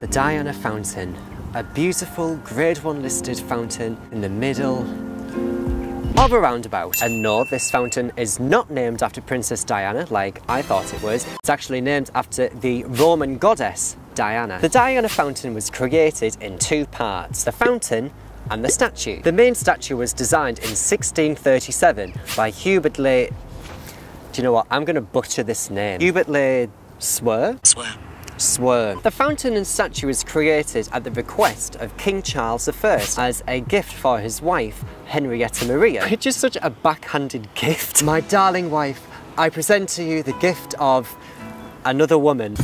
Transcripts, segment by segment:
The Diana Fountain, a beautiful Grade 1 listed fountain in the middle of a roundabout. And no, this fountain is not named after Princess Diana like I thought it was. It's actually named after the Roman goddess Diana. The Diana Fountain was created in two parts, the fountain and the statue. The main statue was designed in 1637 by Hubert Le... Do you know what? I'm going to butcher this name. Hubert Le Swer? Swear. Swern. The fountain and statue was created at the request of King Charles I as a gift for his wife, Henrietta Maria, which is such a backhanded gift. My darling wife, I present to you the gift of another woman.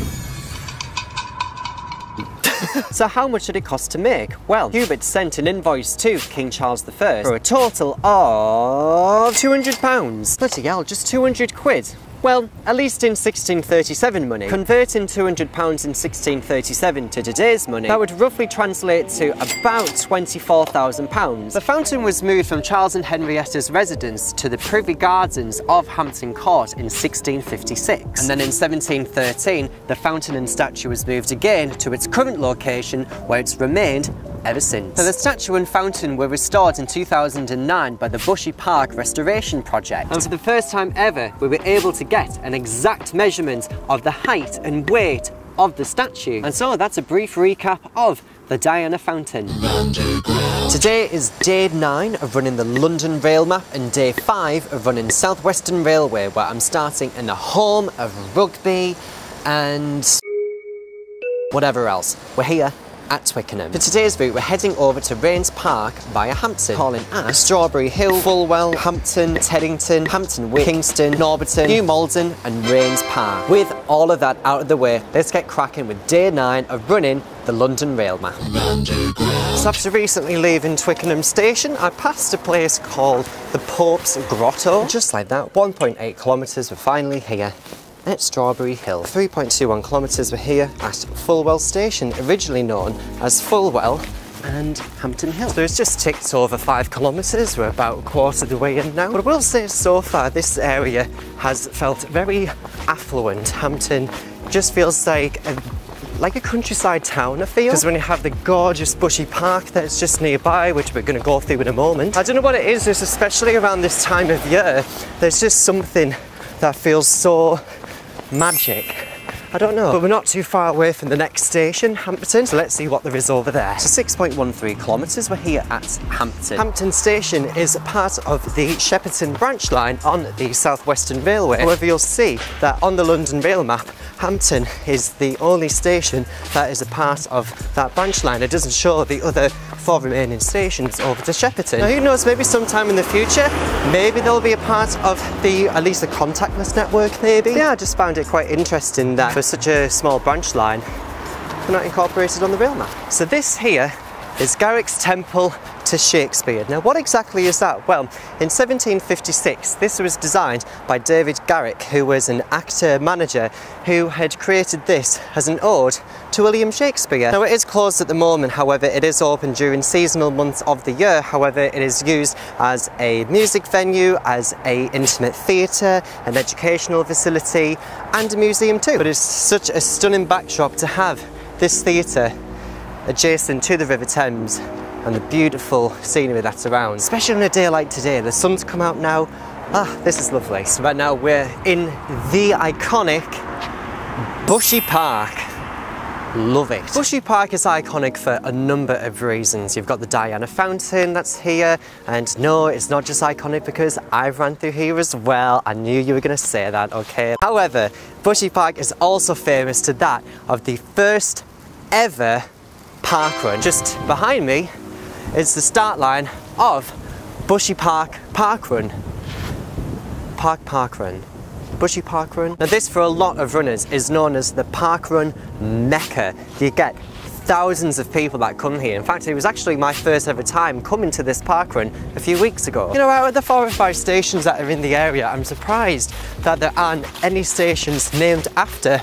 so how much did it cost to make? Well, Hubert sent an invoice to King Charles I for a total of £200. Bloody hell, just 200 quid. Well, at least in 1637 money. Converting £200 in 1637 to today's money, that would roughly translate to about £24,000. The fountain was moved from Charles and Henrietta's residence to the Privy Gardens of Hampton Court in 1656. And then in 1713, the fountain and statue was moved again to its current location where it's remained ever since. So the statue and fountain were restored in 2009 by the Bushy Park Restoration Project. And for the first time ever, we were able to get an exact measurement of the height and weight of the statue. And so that's a brief recap of the Diana Fountain. Today is day 9 of running the London Rail Map and day 5 of running South Western Railway where I'm starting in the home of rugby and whatever else. We're here at Twickenham. For today's route, we're heading over to Raynes Park via Hampton, calling at Strawberry Hill, Fulwell, Hampton, Teddington, Hampton Wick, Kingston, Norbiton, New Malden and Raynes Park. With all of that out of the way, let's get cracking with day 9 of running the London Rail Map. So after recently leaving Twickenham station, I passed a place called the Pope's Grotto. Just like that, 1.8 kilometres, we're finally here at Strawberry Hill. 3.21 kilometres we're here at Fulwell Station, originally known as Fulwell and Hampton Hill. So it's just ticked over five kilometres, we're about a quarter of the way in now. But I will say so far this area has felt very affluent. Hampton just feels like a like a countryside town, I feel. Because when you have the gorgeous bushy park that's just nearby, which we're going to go through in a moment. I don't know what it is, it's especially around this time of year, there's just something that feels so magic. I don't know, but we're not too far away from the next station, Hampton, so let's see what there is over there. So 6.13 kilometres, we're here at Hampton. Hampton Station is part of the Shepperton branch line on the South Western Railway. However, you'll see that on the London Rail map, Hampton is the only station that is a part of that branch line. It doesn't show the other four remaining stations over to Shepperton. Now who knows, maybe sometime in the future, maybe they'll be a part of the, at least the contactless network maybe. Yeah, I just found it quite interesting that for such a small branch line, they're not incorporated on the rail map. So this here is Garrick's Temple to Shakespeare. Now what exactly is that? Well, in 1756 this was designed by David Garrick who was an actor manager who had created this as an ode to William Shakespeare. Now it is closed at the moment however it is open during seasonal months of the year however it is used as a music venue, as a intimate theatre, an educational facility and a museum too. But it's such a stunning backdrop to have this theatre adjacent to the River Thames and the beautiful scenery that's around. Especially on a day like today, the sun's come out now. Ah, this is lovely. So right now we're in the iconic Bushy Park. Love it. Bushy Park is iconic for a number of reasons. You've got the Diana Fountain that's here, and no, it's not just iconic because I've ran through here as well. I knew you were going to say that, okay? However, Bushy Park is also famous to that of the first ever park run. Just behind me is the start line of Bushy Park Park Run. Park Park Run. Bushy Park Run. Now this for a lot of runners is known as the Park Run Mecca. You get thousands of people that come here. In fact, it was actually my first ever time coming to this park run a few weeks ago. You know, out of the four or five stations that are in the area, I'm surprised that there aren't any stations named after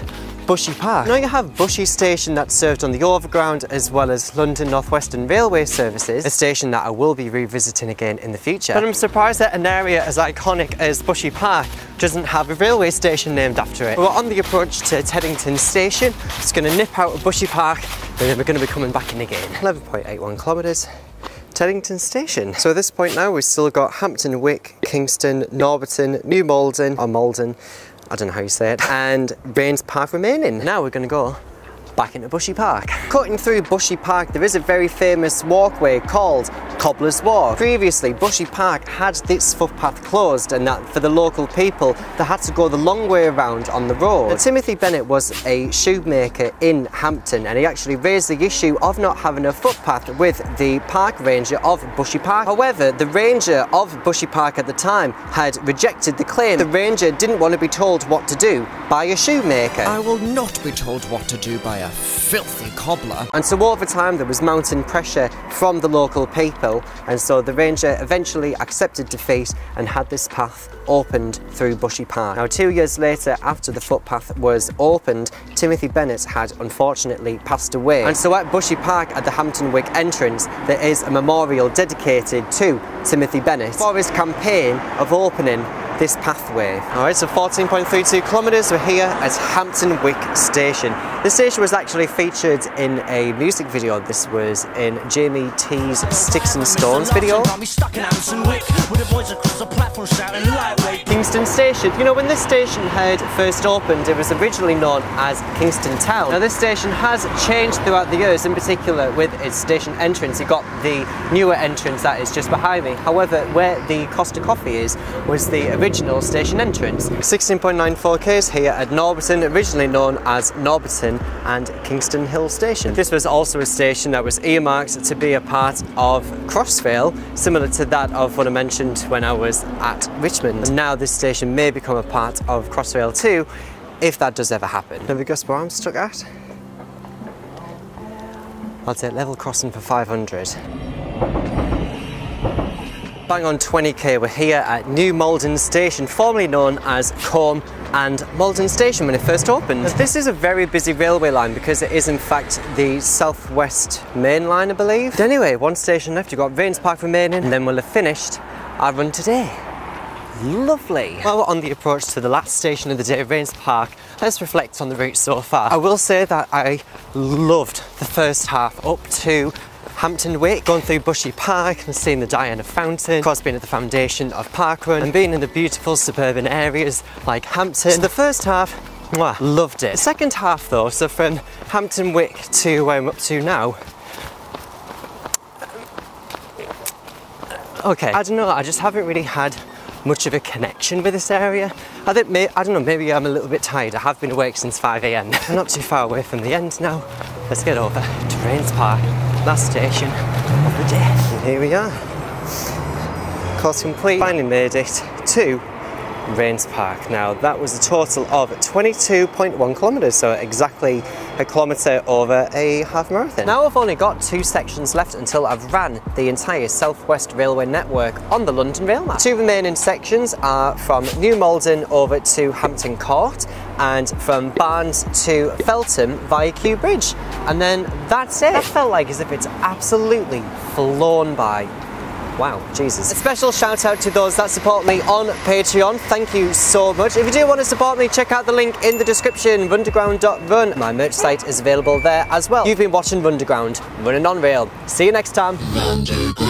Bushy Park. Now you have Bushey Station that's served on the Overground as well as London North Western Railway services, a station that I will be revisiting again in the future. But I'm surprised that an area as iconic as Bushy Park doesn't have a railway station named after it. We're on the approach to Teddington Station, just going to nip out of Bushy Park and then we're going to be coming back in again. 11.81 kilometres. Teddington Station. So at this point now we've still got Hampton Wick, Kingston, Norbiton, New Malden, or Malden, I don't know how you say it, and Raynes Park remaining. Now we're to go back into Bushy Park. Cutting through Bushy Park, there is a very famous walkway called Cobbler's Walk. Previously, Bushy Park had this footpath closed and that for the local people, they had to go the long way around on the road. Now, Timothy Bennett was a shoemaker in Hampton and he actually raised the issue of not having a footpath with the park ranger of Bushy Park. However, the ranger of Bushy Park at the time had rejected the claim. The ranger didn't want to be told what to do by a shoemaker. I will not be told what to do by a filthy cobbler. And so over time there was mounting pressure from the local people and so the ranger eventually accepted defeat and had this path opened through Bushy Park. Now two years later after the footpath was opened, Timothy Bennett had unfortunately passed away. And so at Bushy Park at the Hampton Wick entrance there is a memorial dedicated to Timothy Bennett for his campaign of opening this pathway. Alright, so 14.32 kilometres, we're here at Hampton Wick Station. This station was actually featured in a music video. This was in Jamie T's Sticks and Stones video. Kingston Station. You know, when this station had first opened, it was originally known as Kingston Town. Now, this station has changed throughout the years, in particular with its station entrance. You got the newer entrance that is just behind me. However, where the Costa Coffee is was the original station entrance. 16.94 k's here at Norbiton, originally known as Norbiton and Kingston Hill Station. This was also a station that was earmarked to be a part of Crossrail, similar to that of what I mentioned when I was at Richmond. And now this station may become a part of Crossrail 2 if that does ever happen. Have you guessed where I'm stuck at? I'll take level crossing for 500 bang on 20k. We're here at New Malden Station, formerly known as Combe and Malden Station when it first opened. Now, this is a very busy railway line because it is in fact the southwest main line I believe. But anyway, one station left, you've got Raynes Park remaining and then we'll have finished our run today. Lovely. Well, we're on the approach to the last station of the day, Raynes Park. Let's reflect on the route so far. I will say that I loved the first half up to Hampton Wick, going through Bushy Park and seeing the Diana Fountain, of course being at the foundation of Parkrun and being in the beautiful suburban areas like Hampton. So the first half, mwah, loved it. The second half though, so from Hampton Wick to where I'm up to now, okay, I don't know, I just haven't really had much of a connection with this area. I think, may, I don't know, maybe I'm a little bit tired. I have been awake since 5am. I'm not too far away from the end now. Let's get over to Raynes Park last station of the day. And here we are. Course complete. Finally made it to Raynes Park. Now that was a total of 22.1 kilometres, so exactly a kilometre over a half marathon. Now I've only got two sections left until I've ran the entire South West Railway network on the London Rail map. Two remaining sections are from New Malden over to Hampton Court and from Barnes to Feltham via Kew Bridge. And then that's it. That felt like as if it's absolutely flown by Wow, Jesus. A special shout out to those that support me on Patreon. Thank you so much. If you do want to support me, check out the link in the description, runderground.run. My merch site is available there as well. You've been watching Runderground, running on rail. See you next time. Runderground.